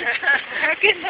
American.